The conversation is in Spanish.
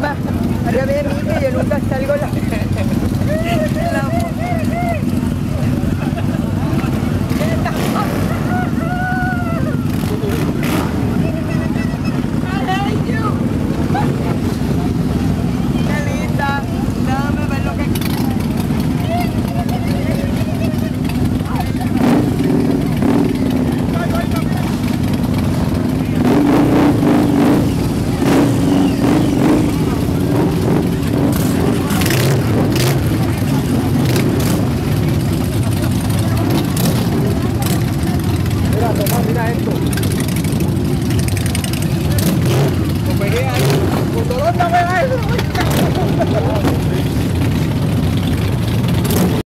nomás. Ahora mí nunca salgo. pega esto. No eso.